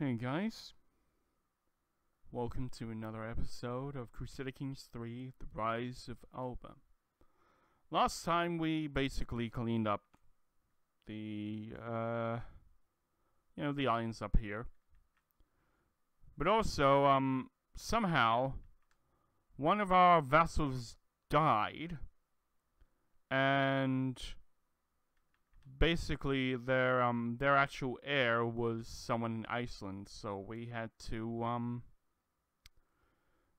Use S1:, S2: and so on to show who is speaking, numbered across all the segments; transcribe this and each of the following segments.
S1: Hey guys, welcome to another episode of Crusader Kings 3 The Rise of Alba. Last time we basically cleaned up the, uh, you know, the islands up here. But also, um, somehow, one of our vassals died, and basically their um their actual heir was someone in Iceland, so we had to um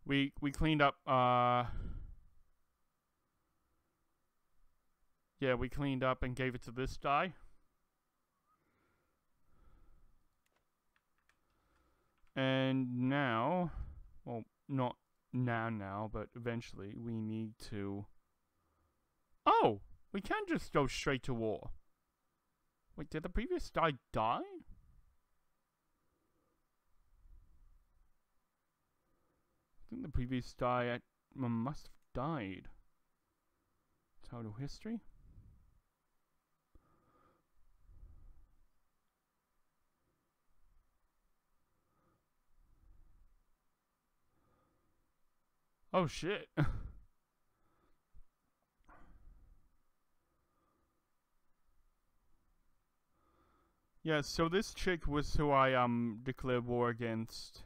S1: we we cleaned up uh yeah we cleaned up and gave it to this guy. And now, well, not now now, but eventually we need to. Oh, we can just go straight to war. Wait, did the previous guy die? I think the previous guy must have died. Total history? Oh shit. Yeah, so this chick was who I um declared war against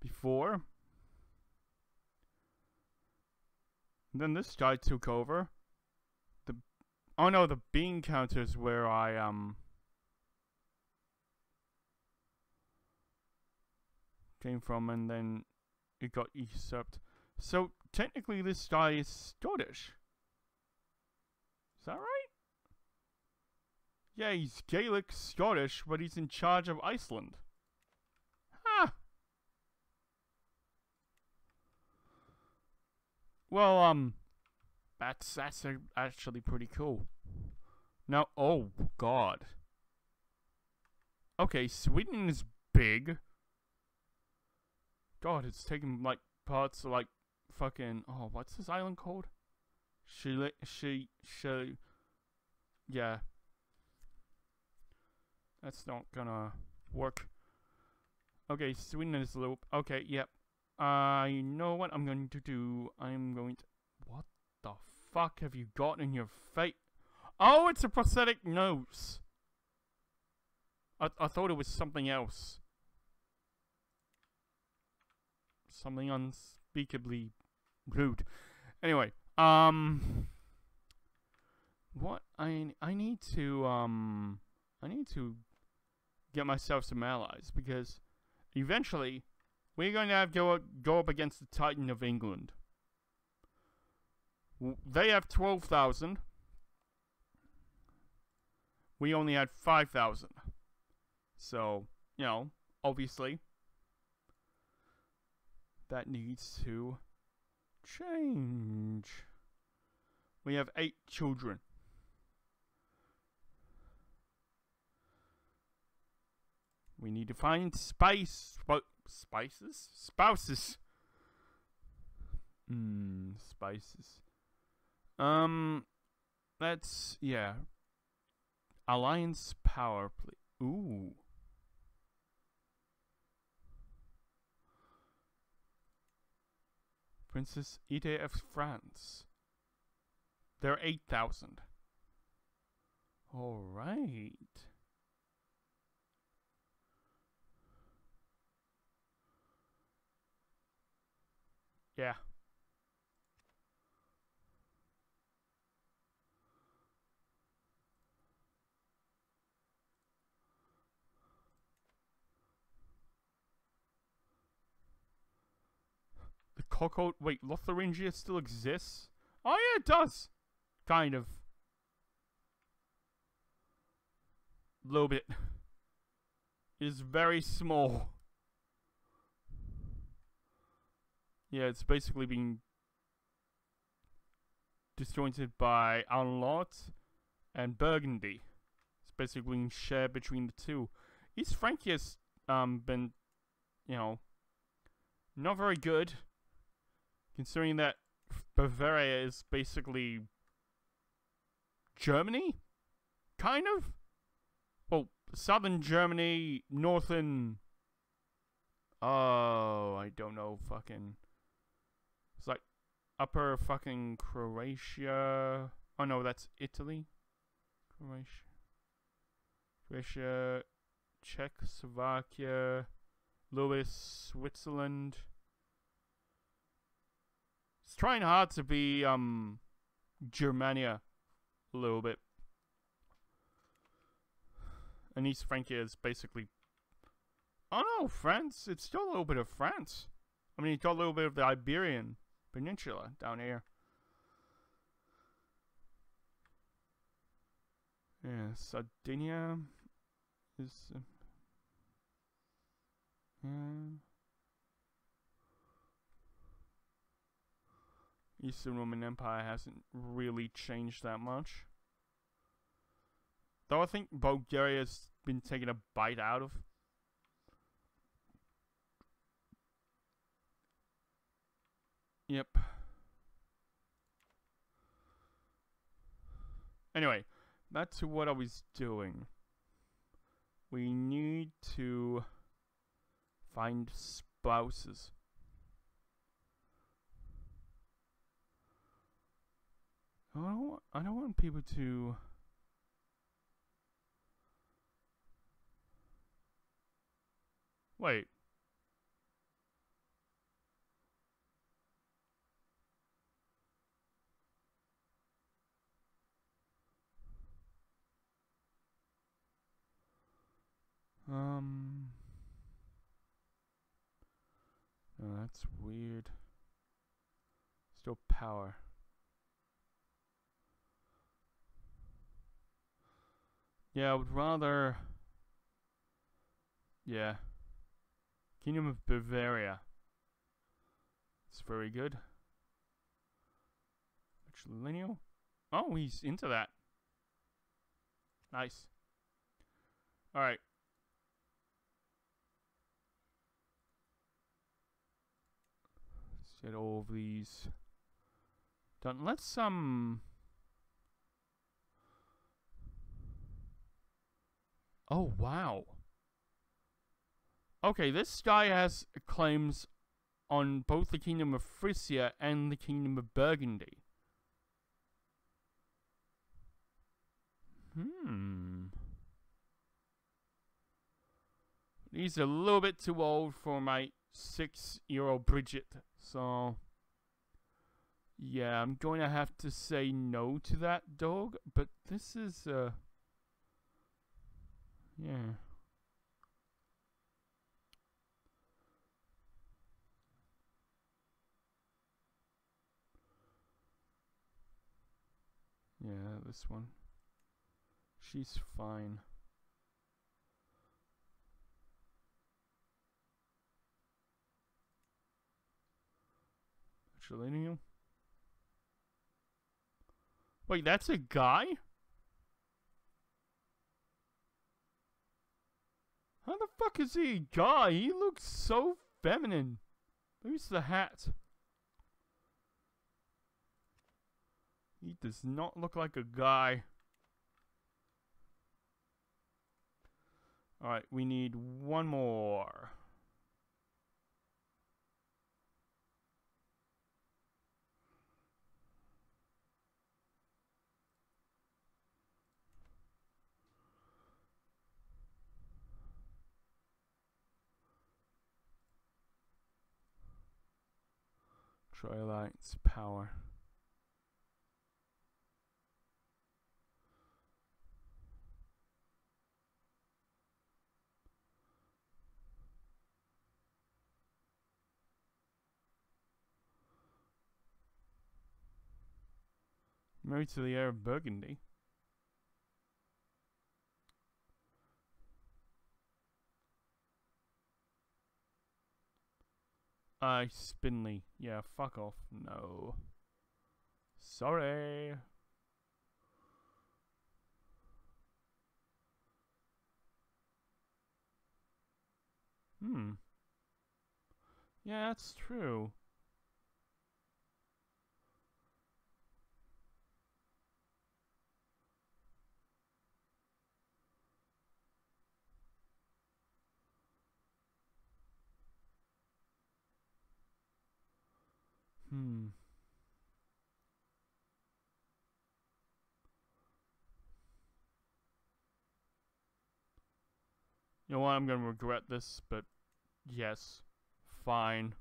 S1: before. And then this guy took over. The oh no, the bean counters where I um came from, and then it got usurped. So technically, this guy is Scottish. Is that right? Yeah, he's Gaelic Scottish, but he's in charge of Iceland. Huh. Well, um, that's that's actually pretty cool. Now, oh god. Okay, Sweden is big. God, it's taking like parts of like fucking oh, what's this island called? She she she yeah, that's not gonna work. Okay, sweetness loop. Okay, yep. I know what I'm going to do. I'm going to... What the fuck have you got in your face? Oh, it's a prosthetic nose. I, I thought it was something else. Something unspeakably rude. Anyway, um... What I I need to um I need to get myself some allies because eventually we're going to have go go up against the Titan of England. They have twelve thousand. We only had five thousand. So you know, obviously, that needs to change. We have eight children. We need to find spice. Sp spices? Spouses. Hmm, spices. Um, that's, yeah. Alliance power, please. Ooh. Princess Ide of France. They're 8,000. Alright. Yeah. The Cockle... Wait, Lotharingia still exists? Oh yeah, it does! Kind of. A little bit. It is very small. Yeah, it's basically being disjointed by Anlot and Burgundy. It's basically being shared between the two. East Francia has um, been, you know, not very good, considering that Bavaria is basically Germany, kind of. Well, southern Germany, northern. Oh, I don't know. Fucking. Upper fucking Croatia. Oh no, that's Italy. Croatia. Croatia, Czechoslovakia, Lewis, Switzerland. It's trying hard to be um Germania a little bit. And East Francia is basically Oh no, France. It's still a little bit of France. I mean, it's got a little bit of the Iberian Peninsula down here. Yeah, Sardinia is. Uh, yeah. Eastern Roman Empire hasn't really changed that much. Though I think Bulgaria's been taking a bite out of. Yep. Anyway, to what I was doing. We need to find spouses. I don't I don't want people to Wait. Um. Oh, that's weird. Still power. Yeah, I would rather. Yeah. Kingdom of Bavaria. It's very good. Lineal. Oh, he's into that. Nice. Alright. Let's get all of these done. Let's, um... Oh, wow. Okay, this guy has claims on both the Kingdom of Frisia and the Kingdom of Burgundy. Hmm. He's a little bit too old for my six-year-old Bridget, so... Yeah, I'm going to have to say no to that dog, but this is, uh... Yeah. Yeah, this one. She's fine. Wait, that's a guy? How the fuck is he a guy? He looks so feminine. Maybe it's the hat. He does not look like a guy. Alright, we need one more. Triolites power. Married to the heir of Burgundy. Uh, Spinley. Yeah, fuck off. No. Sorry. Hmm. Yeah, that's true. Hmm. You know what? I'm gonna regret this, but yes, fine.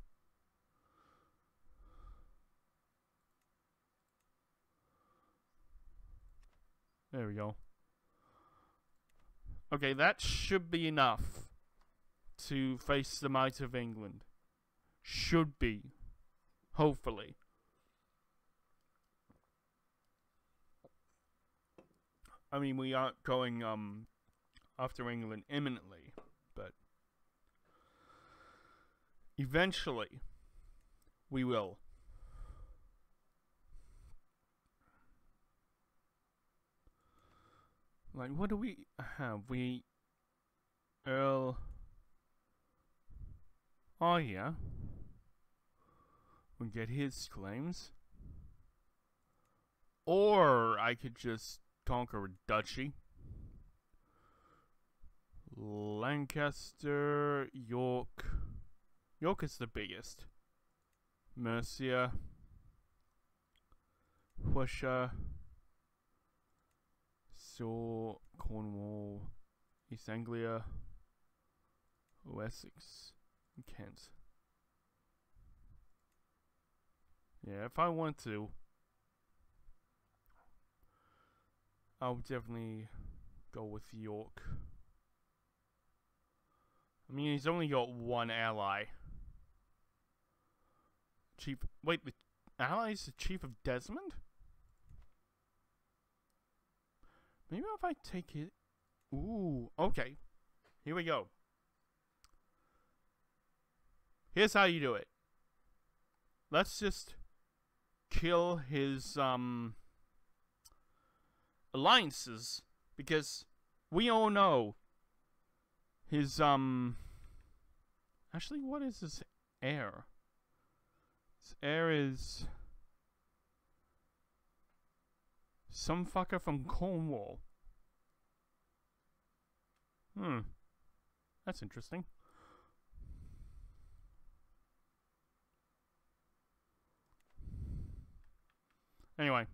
S1: There we go. Okay, that should be enough to face the might of England. Should be. Hopefully. I mean, we aren't going um after England imminently, but eventually we will. Like, what do we have? We Earl. Oh yeah. We get his claims. Or I could just conquer a duchy. Lancaster, York. York is the biggest. Mercia. Worcester. So, Cornwall. East Anglia. Wessex. Kent. Yeah, if I want to, I'll definitely go with York. I mean, he's only got one ally. Chief. Wait, the ally is the chief of Desmond? Maybe if I take it. Ooh, okay. Here we go. Here's how you do it. Let's just kill his um alliances because we all know his um actually what is his heir? His heir is some fucker from cornwall. Hmm. That's interesting anyway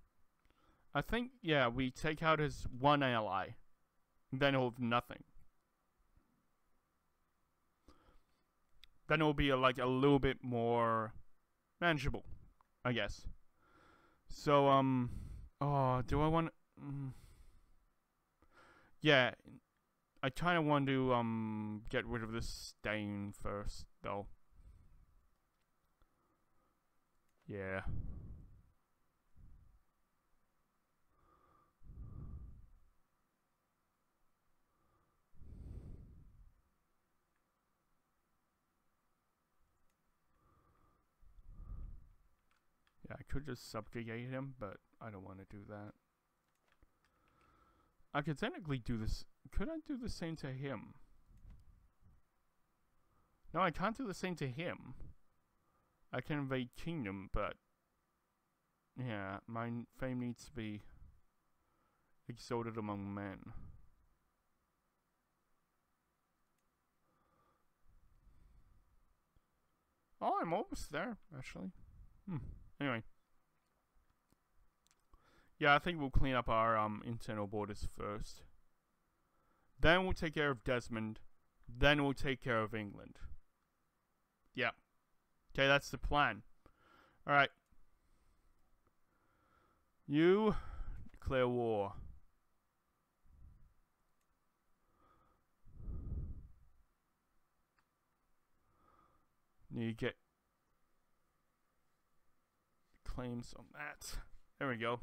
S1: i think yeah we take out his one ally then he'll have nothing then it'll be like a little bit more manageable, I guess. So um, oh, do I want? Mm, yeah, I kind of want to um get rid of this stain first, though. Yeah. I could just subjugate him, but I don't want to do that. I could technically do this. Could I do the same to him? No, I can't do the same to him. I can invade kingdom, but yeah, my fame needs to be exalted among men. Oh, I'm almost there, actually. Hmm. Anyway. Yeah, I think we'll clean up our um, internal borders first. Then we'll take care of Desmond. Then we'll take care of England. Yeah. Okay, that's the plan. Alright. You declare war. You get claims on that. There we go.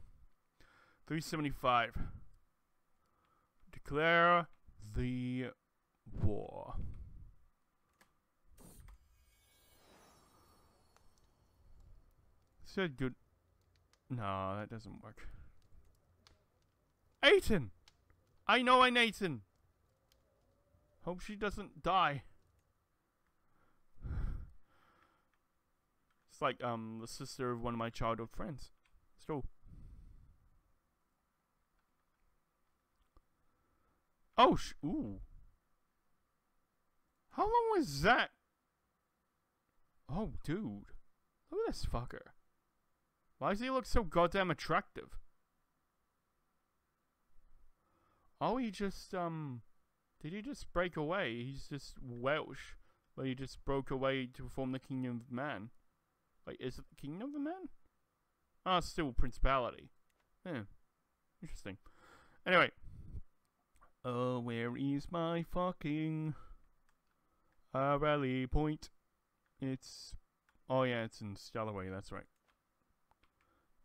S1: 375. Declare the war. Said good. No, that doesn't work. Aiton! I know I Nathan! Hope she doesn't die. It's like um the sister of one of my childhood friends. So. Oh, sh ooh. How long was that? Oh, dude. Look at this fucker. Why does he look so goddamn attractive? Oh, he just, um... Did he just break away? He's just Welsh. But he just broke away to form the Kingdom of Man. Wait, is it the Kingdom of Man? Ah, oh, still Principality. Interesting. Anyway. Oh, uh, where is my fucking... Uh, rally point? It's... Oh yeah, it's in Stalloway, that's right.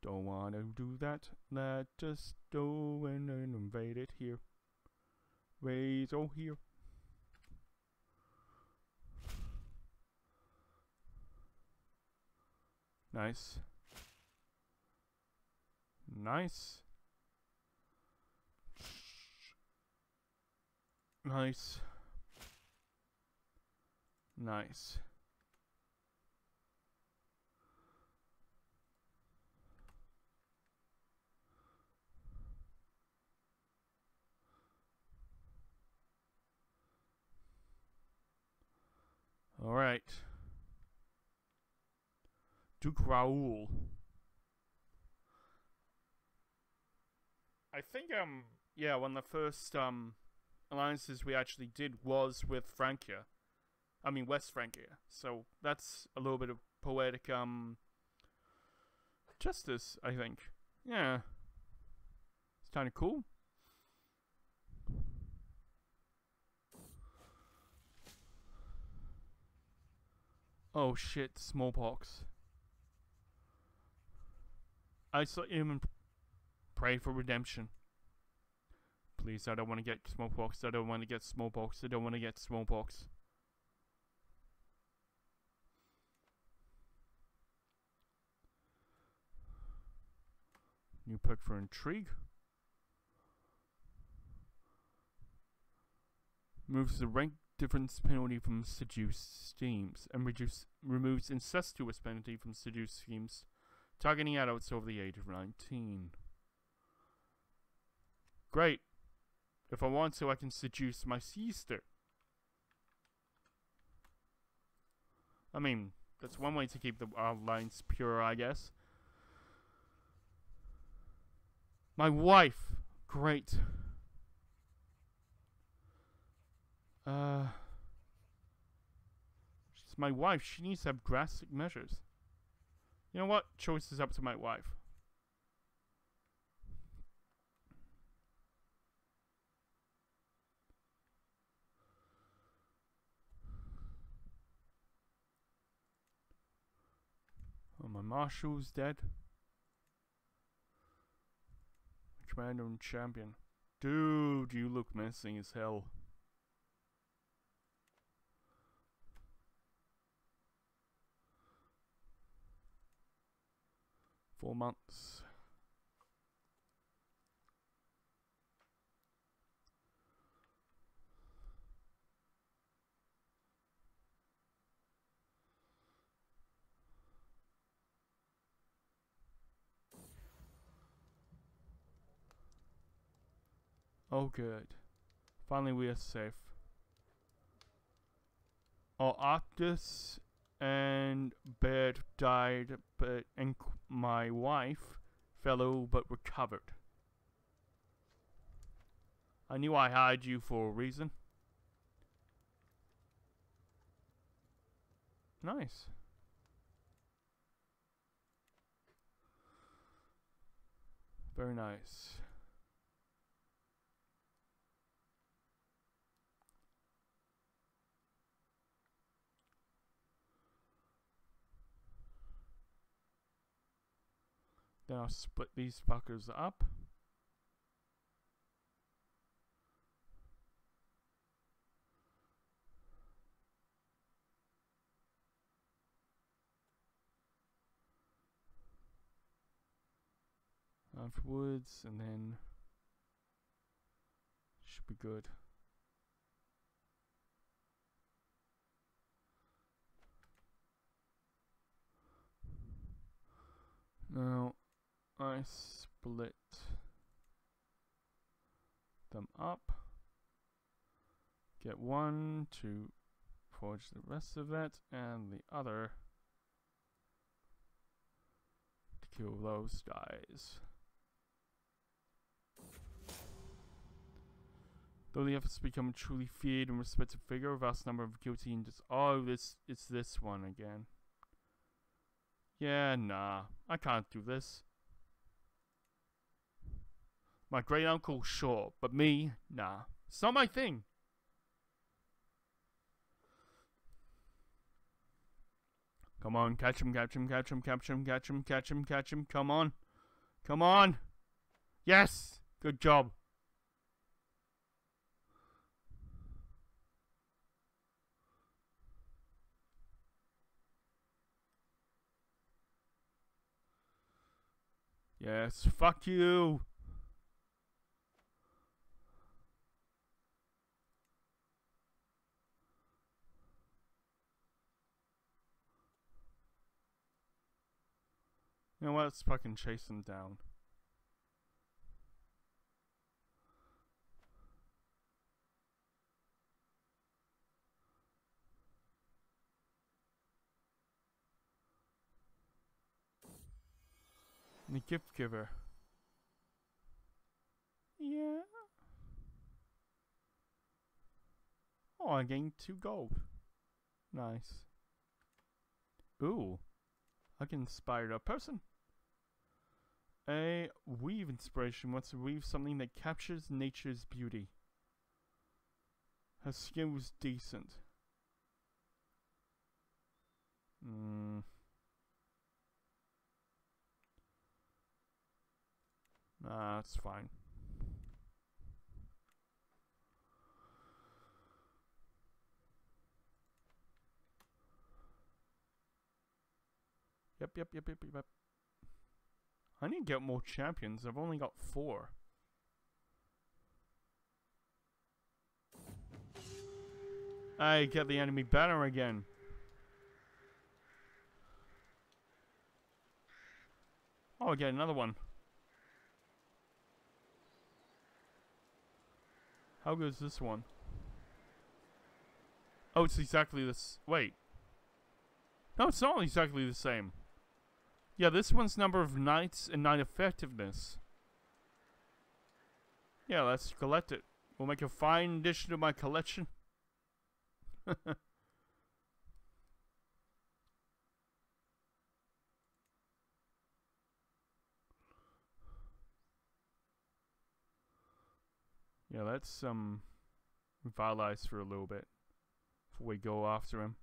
S1: Don't wanna do that. Let us go and invade it here. Raise oh here. Nice. Nice. Nice. Nice. All right. Duke Raoul. I think um yeah, one of the first um alliances we actually did was with Francia. I mean West Francia. So that's a little bit of poetic um justice, I think. Yeah. It's kinda cool. Oh shit, smallpox. Isolate him and pray for redemption. Please, I don't want to get smallpox. I don't want to get smallpox. I don't want to get smallpox. New perk for intrigue. Moves the rank difference penalty from seduce schemes and reduce removes incestuous penalty from seduce schemes, targeting adults over the age of 19. Great. If I want to, I can seduce my sister. I mean, that's one way to keep the our lines pure, I guess. My wife. Great. Uh, she's my wife. She needs to have drastic measures. You know what? Choice is up to my wife. Oh, my marshal's dead. Commander and champion. Dude, you look menacing as hell. Four months. Oh good. Finally we are safe. Oh, Arctus and Bert died, but and my wife fell ill but recovered. I knew I hired you for a reason. Nice. Very nice. Then I'll split these fuckers up. Afterwards, and then should be good. Now, I split them up. Get one to forge the rest of it, and the other to kill those guys. Though the efforts become truly feared and respected figure, a vast number of guilty and dis- Oh, this it's this one again. Yeah, nah. I can't do this. My great uncle, sure, but me, nah. It's not my thing. Come on, catch him, catch him, catch him, catch him, catch him, catch him, catch him. Come on. Come on. Yes! Good job. Yes, fuck you. You know what? Let's fucking chase them down. The gift giver. Yeah. Oh, I gained two gold. Nice. Ooh. I can inspire a person. A weave inspiration wants to weave something that captures nature's beauty. Her skin was decent. Hmm. Nah, that's fine. Yep, yep, yep, yep, yep. I need to get more champions. I've only got four. I get the enemy banner again. Oh, I get another one. How good is this one? Oh, it's exactly this. Wait. No, it's not exactly the same. Yeah, this one's number of knights and knight effectiveness. Yeah, let's collect it. We'll make a fine addition to my collection. yeah, let's um revitalize for a little bit before we go after him.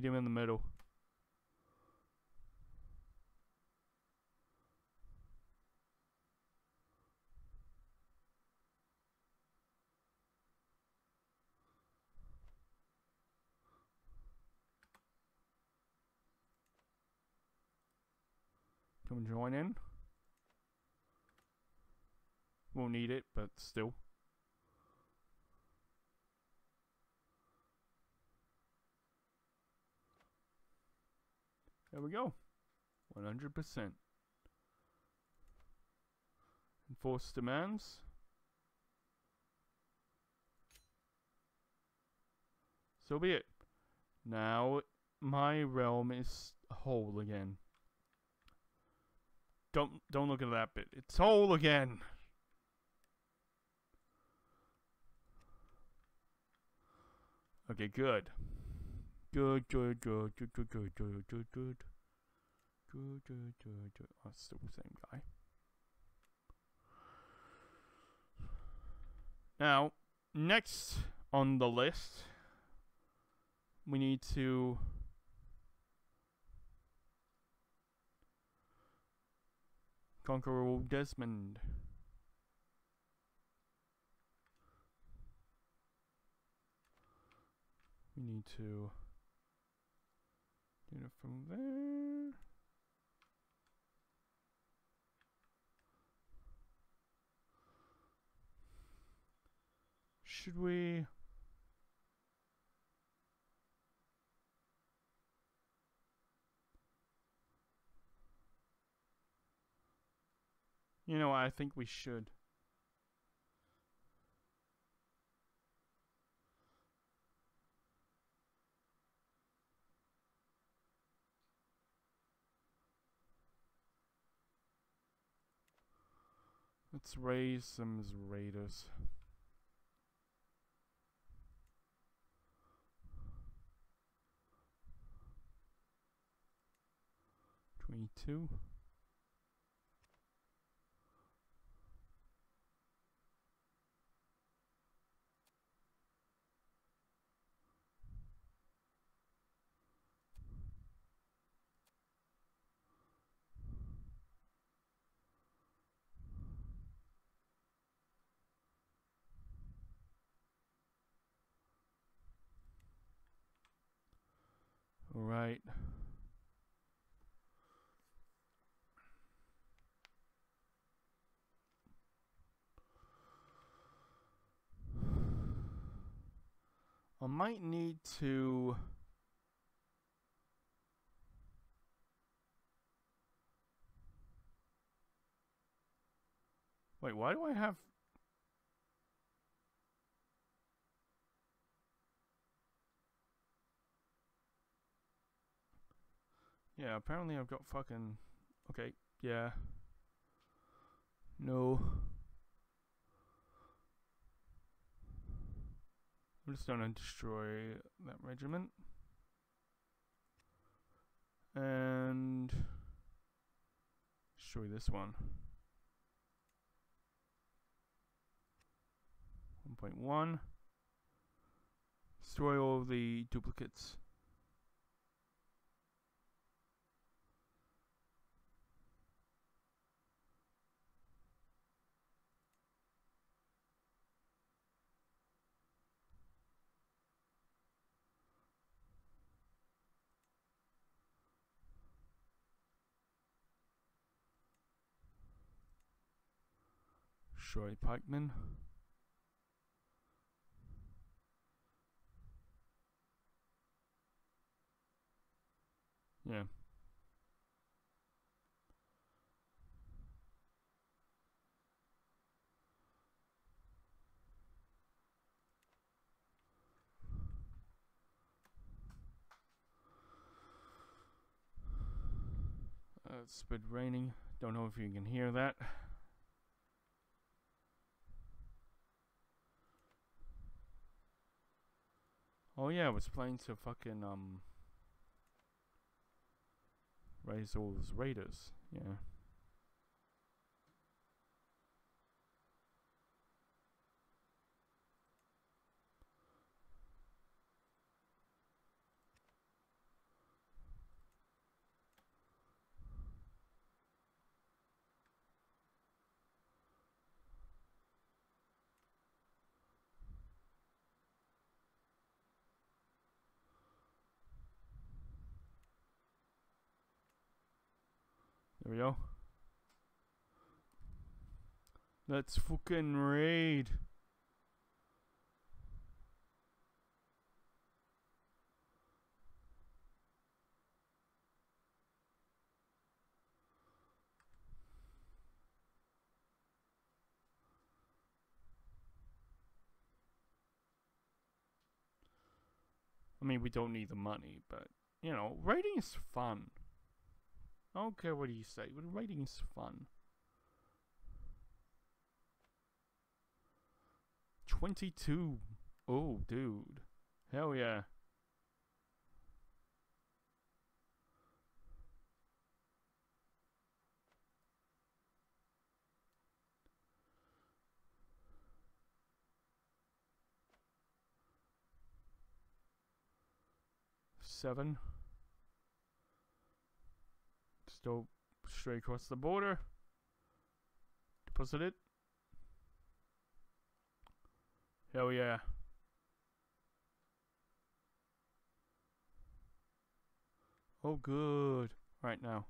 S1: Him in the middle. Come join in. Won't need it, but still. There we go. 100%. Enforce demands. So be it. Now my realm is whole again. Don't don't look at that bit. It's whole again. Okay, good. Good, good, good, good, good, good, good, good, good. Good, good, good, good. Oh, the same guy. Now, next on the list, we need to conquer Desmond. We need to from there. Should we? You know, I think we should. Let's raise some raiders. Twenty-two. All right. I might need to Wait, why do I have Yeah, apparently I've got fucking Okay, yeah. No. I'm just gonna destroy that regiment. And destroy this one. 1.1. Destroy all the duplicates. Destroy pikemen. Yeah. Uh, it's been raining. Don't know if you can hear that. Oh yeah, I was playing to fucking um raise all those raiders. Yeah. We go. Let's fucking raid. I mean, we don't need the money, but, you know, raiding is fun. I don't care what do you say, but writing is fun. 22. Oh, dude. Hell yeah. Seven. Still straight across the border. Deposit it. Hell yeah. Oh, good. Right now.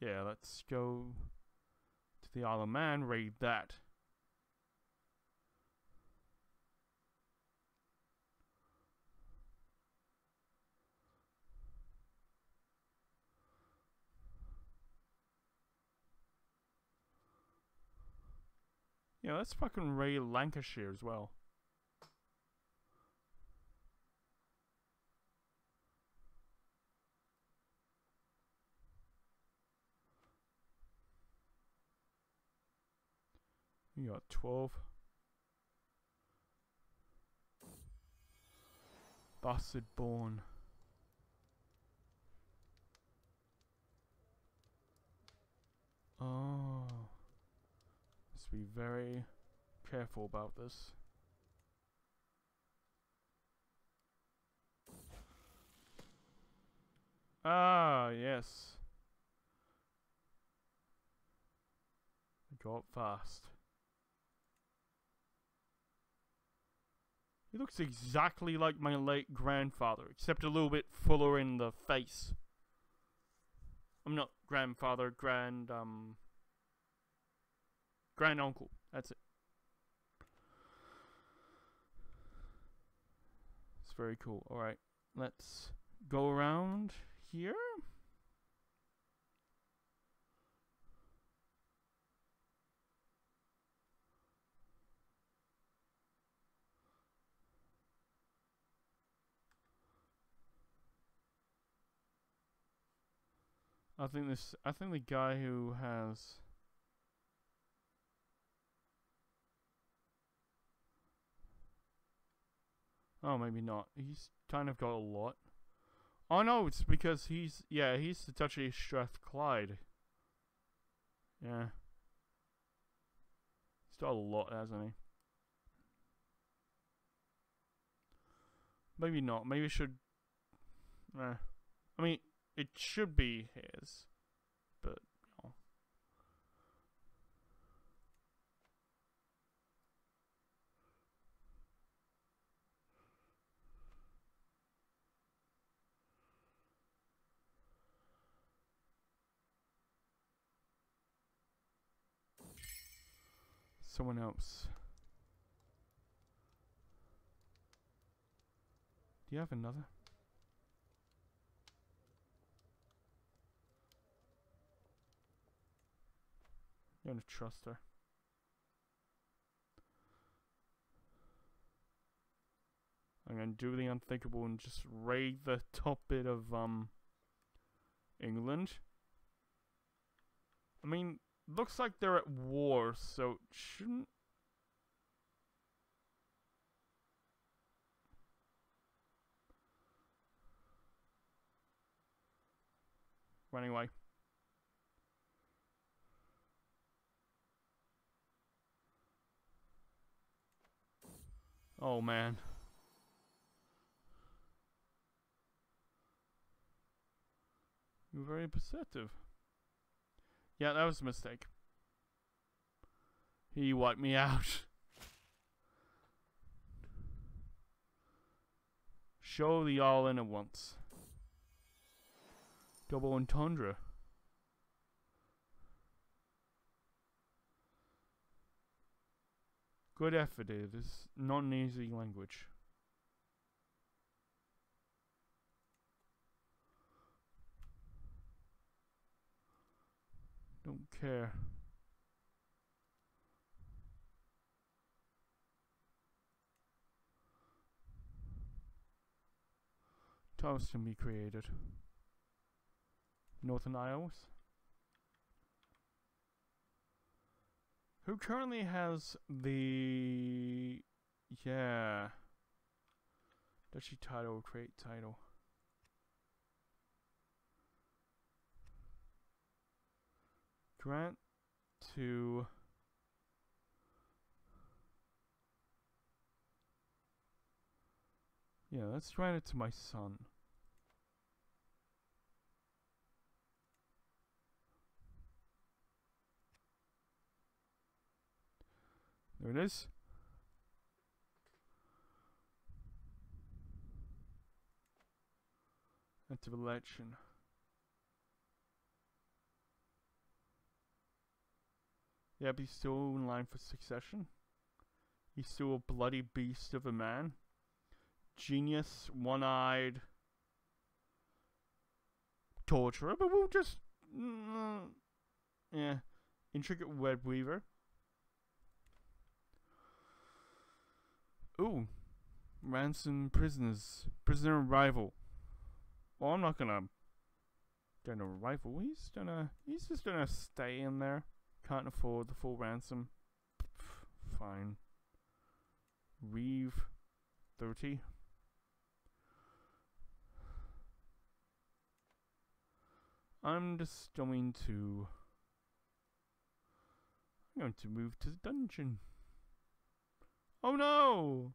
S1: Yeah, let's go to the Isle of Man, raid that. Yeah, that's fucking Ray Lancashire as well. You got 12. Bastard born. Oh. Must be very careful about this. Ah, yes. Go up fast. He looks exactly like my late grandfather, except a little bit fuller in the face. I'm not grandfather, grand, um, grand uncle. That's it. It's very cool. Alright, let's go around here. I think this. I think the guy who has. Oh, maybe not. He's kind of got a lot. Oh no, it's because he's yeah he's the touchy Strathclyde. Yeah. He's got a lot, hasn't he? Maybe not. Maybe should. Eh. I mean, it should be his, Someone else. Do you have another? You gonna trust her. I'm gonna do the unthinkable and just raid the top bit of um England. I mean, looks like they're at war, so shouldn't running away. Oh man. You're very perceptive. Yeah, that was a mistake. He wiped me out. Show the all in at once. Double entendre. Good effort, it is not an easy language. Don't care. Tiles can be created. Northern Isles. Who currently has the... Yeah. Duchy title, create title. Grant to... Yeah, let's grant it to my son. There it is. Active election. Yep, he's still in line for succession. He's still a bloody beast of a man. Genius, one-eyed torturer, but we'll just... Mm, yeah. Intricate web weaver. Ooh, ransom prisoners, prisoner arrival. Well, I'm not gonna gonna rifle. He's gonna he's just gonna stay in there. Can't afford the full ransom. Fine. Reeve, thirty. I'm just going to. I'm going to move to the dungeon. Oh no!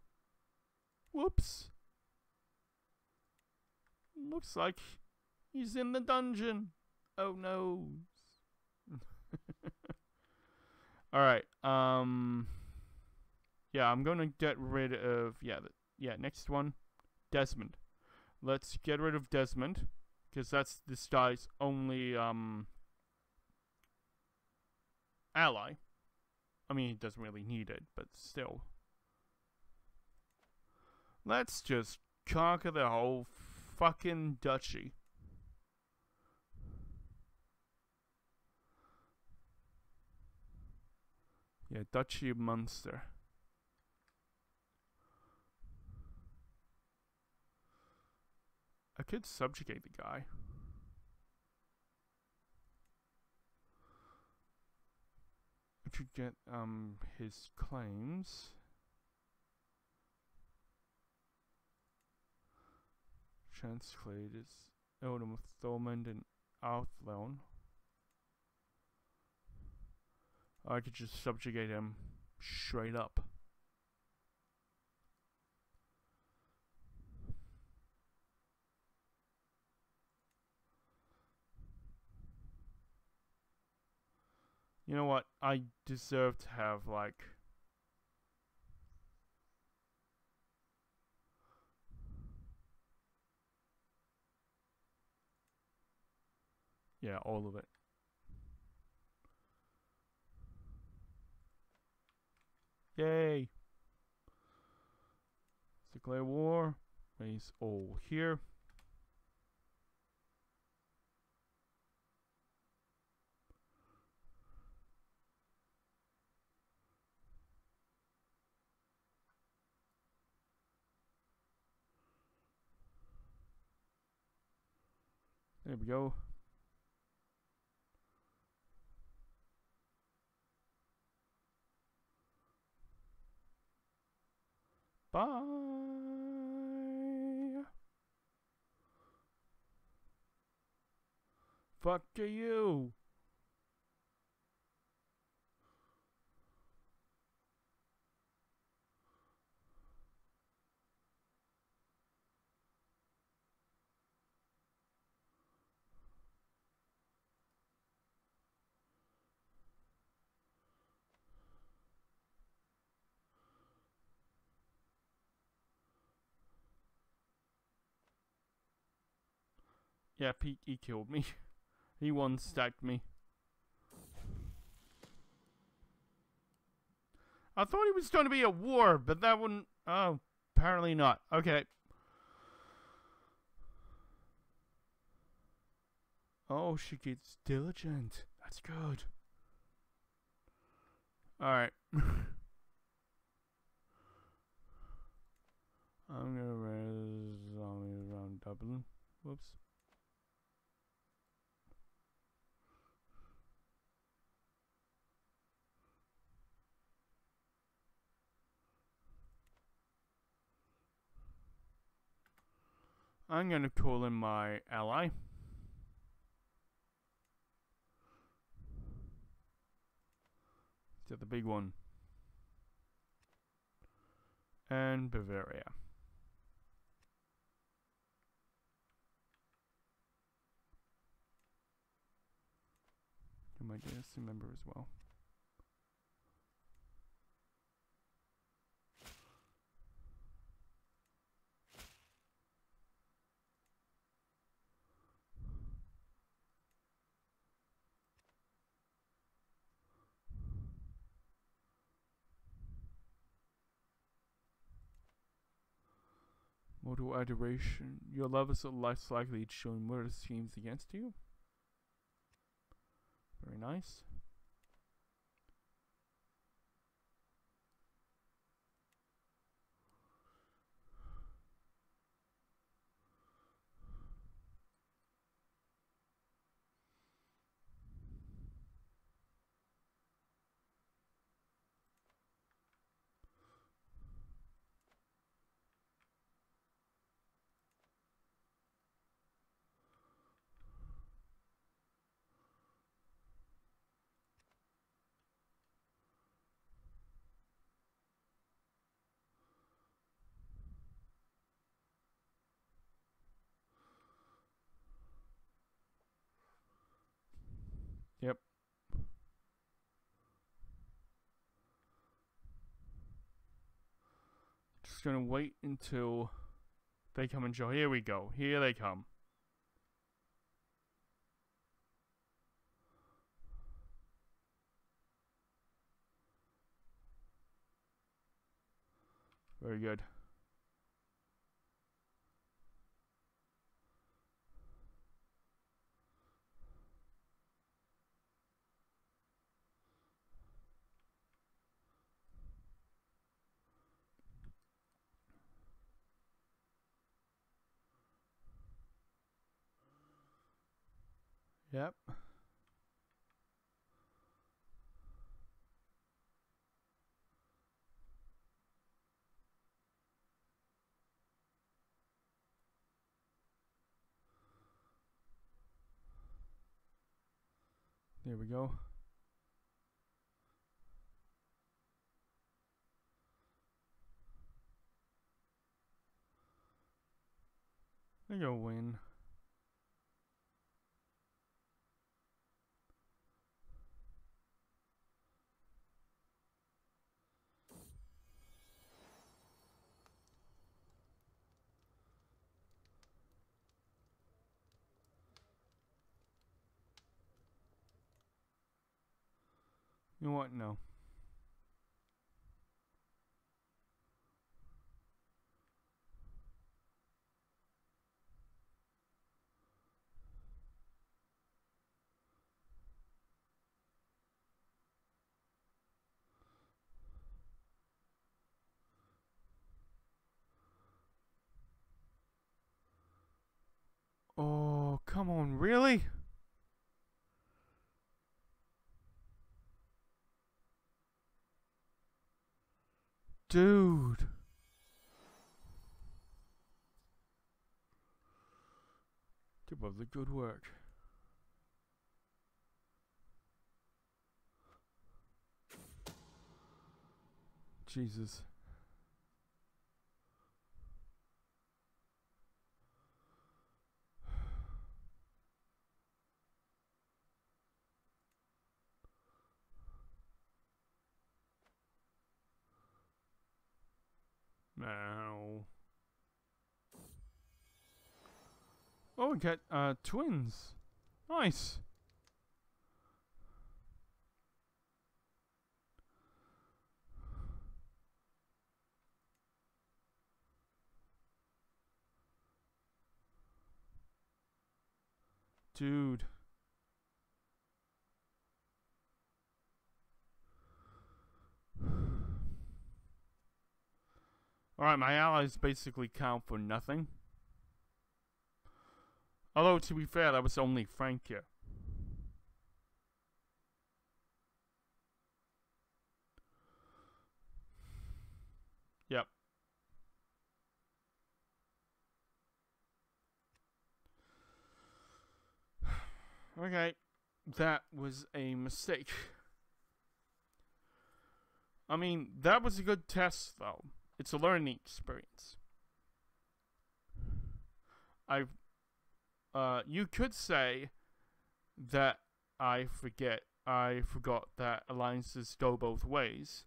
S1: Whoops. Looks like he's in the dungeon. Oh no. Alright, um. Yeah, I'm gonna get rid of. Yeah, yeah, next one. Desmond. Let's get rid of Desmond. Because that's this guy's only, um. Ally. I mean, he doesn't really need it, but still. Let's just conquer the whole fucking duchy. Yeah, Duchy Munster. I could subjugate the guy. I should get um his claims. Transclade is Eldom of Thormund and Outhlone. I could just subjugate him straight up. You know what? I deserve to have, like... Yeah, all of it. Yay! Declare war. Raise all here. There we go. Bye. Fuck you. Yeah, Pete, he killed me. he one stacked me. I thought he was going to be a war, but that wouldn't. Oh, apparently not. Okay. Oh, she gets diligent. That's good. Alright. I'm gonna raise zombies around Dublin. Whoops. I'm going to call in my ally. To the big one. And Bavaria. You might get a member as well. Mortal adoration. Your love is less likely to show murder schemes against you. Very nice. Yep. Just gonna wait until they come and join. Here we go. Here they come. Very good. There we go. I go win. You know what? No. Oh, come on, really? Dude. Keep up the good work. Jesus. No. Oh, we got uh, twins. Nice. Dude. Alright, my allies basically count for nothing. Although, to be fair, that was only Francia. Yep. Okay, that was a mistake. I mean, that was a good test, though. It's a learning experience. I, uh, you could say that I forget, I forgot that alliances go both ways.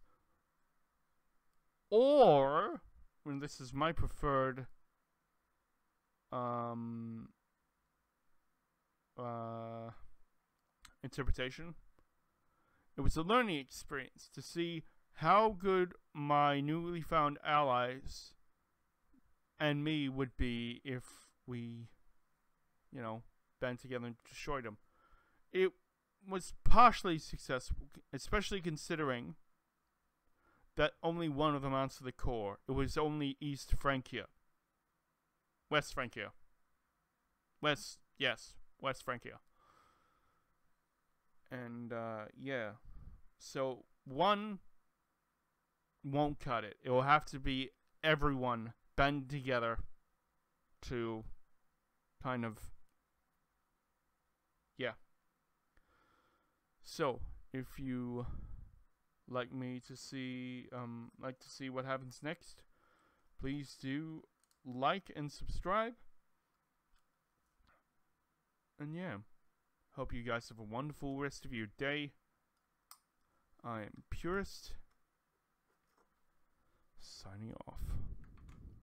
S1: Or, when this is my preferred, um, uh, interpretation, it was a learning experience to see how good my newly found allies and me would be if we, you know, band together and destroyed them. It was partially successful, especially considering that only one of them answered the core. It was only East Francia. West Francia. West, yes, West Francia. And, uh, yeah. So, one won't cut it. It will have to be everyone bend together to kind of yeah. So, if you like me to see um like to see what happens next, please do like and subscribe. And yeah, hope you guys have a wonderful rest of your day. I am Purist signing off.